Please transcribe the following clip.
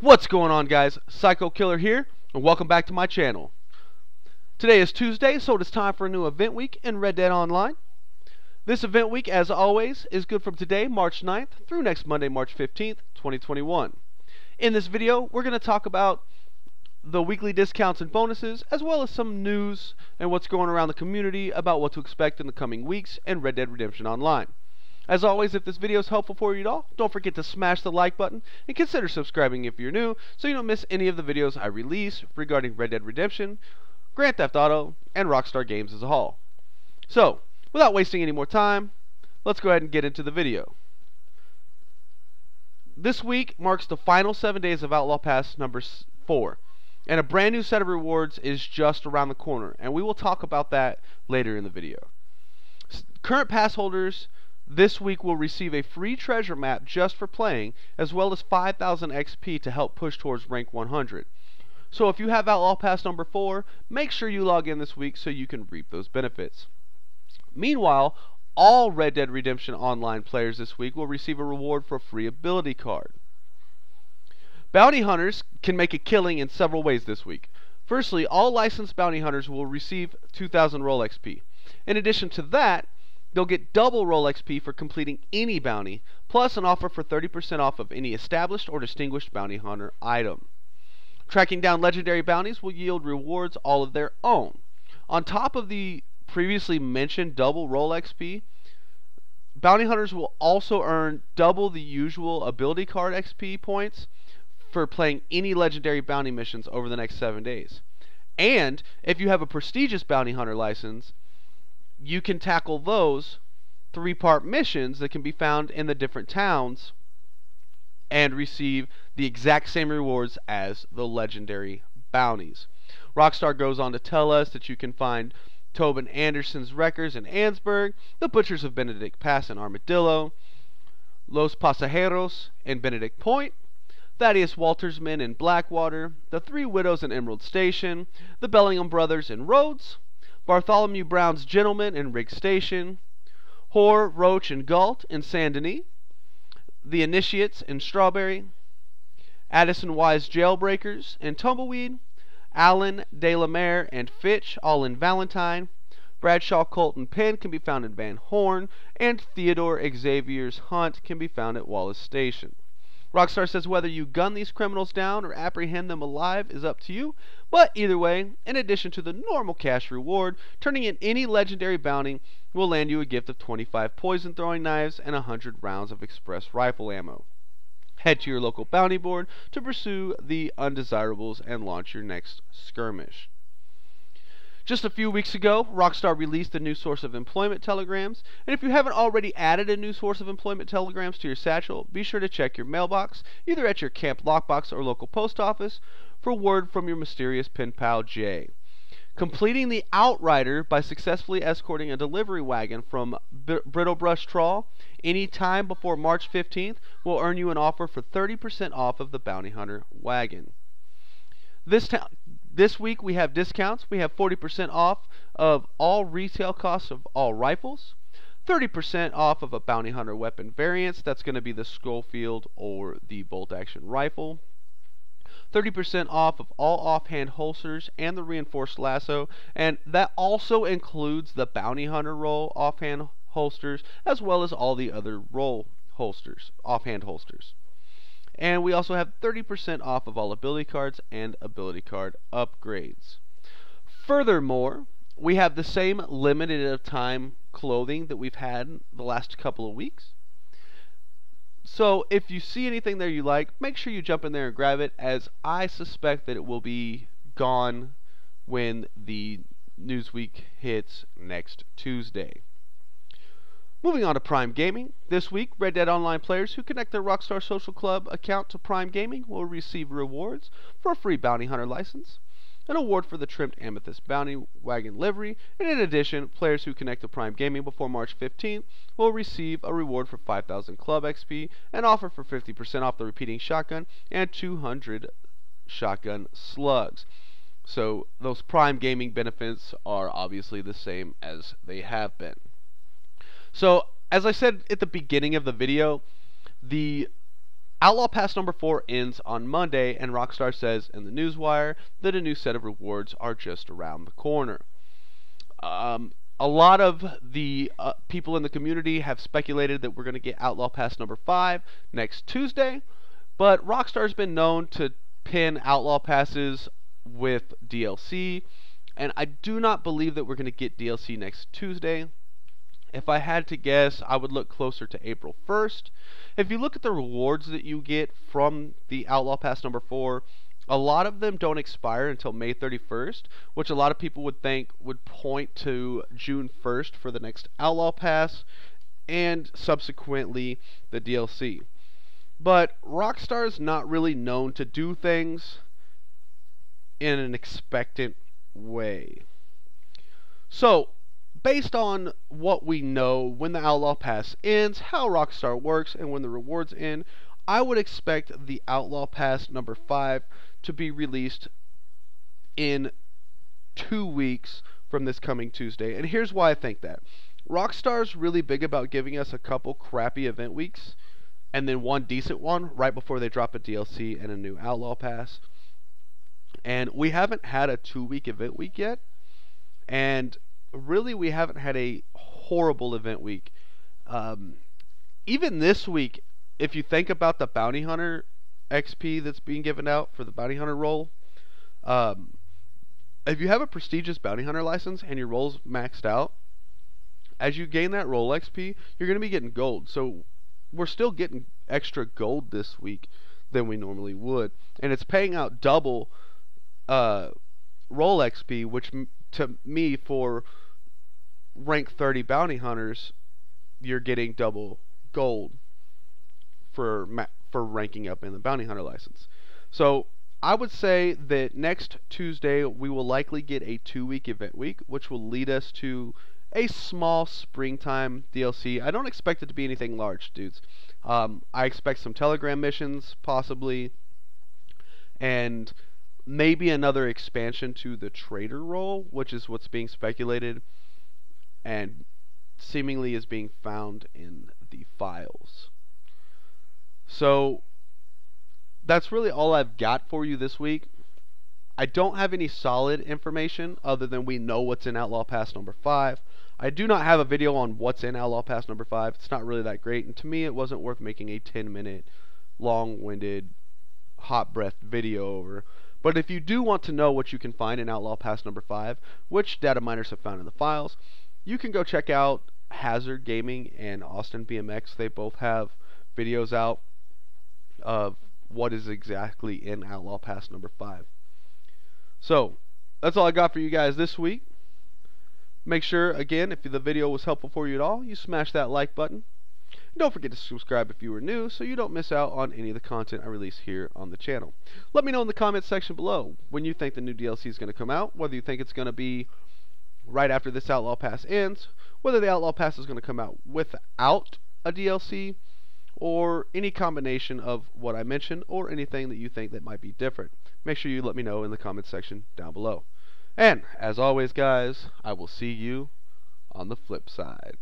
What's going on guys? Psycho Killer here, and welcome back to my channel. Today is Tuesday, so it is time for a new event week in Red Dead Online. This event week, as always, is good from today, March 9th, through next Monday, March 15th, 2021. In this video, we're going to talk about the weekly discounts and bonuses, as well as some news and what's going around the community about what to expect in the coming weeks in Red Dead Redemption Online. As always, if this video is helpful for you at all, don't forget to smash the like button and consider subscribing if you're new so you don't miss any of the videos I release regarding Red Dead Redemption, Grand Theft Auto, and Rockstar Games as a whole. So, without wasting any more time, let's go ahead and get into the video. This week marks the final seven days of Outlaw Pass number 4, and a brand new set of rewards is just around the corner, and we will talk about that later in the video. Current pass holders this week will receive a free treasure map just for playing, as well as 5,000 XP to help push towards rank 100. So if you have Outlaw Pass number 4, make sure you log in this week so you can reap those benefits. Meanwhile, all Red Dead Redemption Online players this week will receive a reward for a free ability card. Bounty hunters can make a killing in several ways this week. Firstly, all licensed bounty hunters will receive 2,000 role XP. In addition to that, They'll get double role XP for completing any bounty, plus an offer for 30% off of any established or distinguished bounty hunter item. Tracking down legendary bounties will yield rewards all of their own. On top of the previously mentioned double role XP, bounty hunters will also earn double the usual ability card XP points for playing any legendary bounty missions over the next 7 days. And if you have a prestigious bounty hunter license, you can tackle those three part missions that can be found in the different towns and receive the exact same rewards as the legendary bounties. Rockstar goes on to tell us that you can find Tobin Anderson's wreckers in Annesburg, the Butchers of Benedict Pass in Armadillo, Los Pasajeros in Benedict Point, Thaddeus Walter's men in Blackwater, the Three Widows in Emerald Station, the Bellingham Brothers in Rhodes, Bartholomew Brown's Gentlemen in Riggs Station, Hoare, Roach, and Galt in Saint Denis, The Initiates in Strawberry, Addison Wise Jailbreakers in Tumbleweed, Allen, De La Mare, and Fitch all in Valentine, Bradshaw, Colton, Penn can be found in Van Horn, and Theodore Xavier's Hunt can be found at Wallace Station. Rockstar says whether you gun these criminals down or apprehend them alive is up to you, but either way, in addition to the normal cash reward, turning in any legendary bounty will land you a gift of 25 poison throwing knives and 100 rounds of express rifle ammo. Head to your local bounty board to pursue the undesirables and launch your next skirmish. Just a few weeks ago, Rockstar released a new source of employment telegrams, and if you haven't already added a new source of employment telegrams to your satchel, be sure to check your mailbox, either at your camp lockbox or local post office, for word from your mysterious pen pal Jay. Completing the Outrider by successfully escorting a delivery wagon from B- Brittlebrush Trawl any time before March 15th will earn you an offer for 30% off of the Bounty Hunter wagon. This, ta- this week we have discounts. We have 40% off of all retail costs of all rifles, 30% off of a bounty hunter weapon variants. That's going to be the Schofield or the bolt action rifle. 30% off of all offhand holsters and the reinforced lasso, and that also includes the bounty hunter role offhand holsters as well as all the other role holsters, offhand holsters. And we also have 30% off of all ability cards and ability card upgrades. Furthermore, we have the same limited of time clothing that we've had the last couple of weeks. So if you see anything there you like, make sure you jump in there and grab it, as I suspect that it will be gone when the new week hits next Tuesday. Moving on to Prime Gaming. This week, Red Dead Online players who connect their Rockstar Social Club account to Prime Gaming will receive rewards for a free Bounty Hunter license, an award for the trimmed Amethyst Bounty Wagon livery, and in addition, players who connect to Prime Gaming before March 15th will receive a reward for 5,000 Club XP, an offer for 50% off the repeating shotgun, and 200 shotgun slugs. So those Prime Gaming benefits are obviously the same as they have been. So, as I said at the beginning of the video, the Outlaw Pass number 4 ends on Monday, and Rockstar says in the newswire that a new set of rewards are just around the corner. Um, a lot of the uh, people in the community have speculated that we're going to get Outlaw Pass number 5 next Tuesday, but Rockstar's been known to pin Outlaw Passes with DLC, and I do not believe that we're going to get DLC next Tuesday. If I had to guess, I would look closer to April 1st. If you look at the rewards that you get from the Outlaw Pass number 4, a lot of them don't expire until May 31st, which a lot of people would think would point to June 1st for the next Outlaw Pass and subsequently the DLC. But Rockstar is not really known to do things in an expectant way. So, based on what we know when the Outlaw Pass ends, how Rockstar works, and when the rewards end, I would expect the Outlaw Pass number 5 to be released in two weeks from this coming Tuesday. And here's why I think that. Rockstar's really big about giving us a couple crappy event weeks and then one decent one right before they drop a DLC and a new Outlaw Pass. And we haven't had a two week event week yet. And really we haven't had a horrible event week. Um, even this week, if you think about the bounty hunter XP that's being given out for the bounty hunter role, um, if you have a prestigious bounty hunter license and your role's maxed out, as you gain that role XP, you're going to be getting gold. So we're still getting extra gold this week than we normally would, and it's paying out double uh, role XP, which to me for rank 30 bounty hunters, you're getting double gold for for ranking up in the bounty hunter license. So I would say that next Tuesday we will likely get a two week event week, which will lead us to a small springtime DLC. I don't expect it to be anything large, dudes. Um, I expect some Telegram missions, possibly, and maybe another expansion to the trader role, which is what's being speculated and seemingly is being found in the files. So that's really all I've got for you this week. I don't have any solid information other than we know what's in Outlaw Pass number 5. I do not have a video on what's in Outlaw Pass number 5. It's not really that great, and to me, it wasn't worth making a 10 minute, long winded, hot breath video over. But if you do want to know what you can find in Outlaw Pass number 5, which data miners have found in the files, you can go check out Hazard Gaming and Austin BMX. They both have videos out of what is exactly in Outlaw Pass number 5. So, that's all I got for you guys this week. Make sure, again, if the video was helpful for you at all, you smash that like button. Don't forget to subscribe if you are new so you don't miss out on any of the content I release here on the channel. Let me know in the comments section below when you think the new DLC is going to come out, whether you think it's going to be right after this Outlaw Pass ends, whether the Outlaw Pass is going to come out without a DLC or any combination of what I mentioned or anything that you think that might be different. Make sure you let me know in the comments section down below. And as always guys, I will see you on the flip side.